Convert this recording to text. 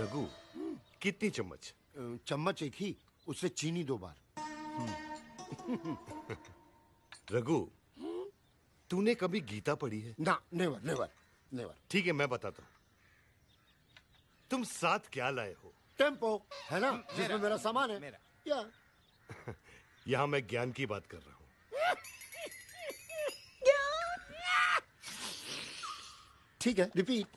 रघु कितनी चम्मच? चम्मच एक ही उससे चीनी दो बार। रघु तूने कभी गीता पढ़ी है? ना नेवर नेवर नेवर ठीक है मैं बताता हूँ। तुम साथ क्या लाए हो? टेंपो है ना जिसमें मेरा सामान है। मेरा। या। यहाँ मैं ज्ञान की बात कर रहा हूँ। ठीक है रिपीट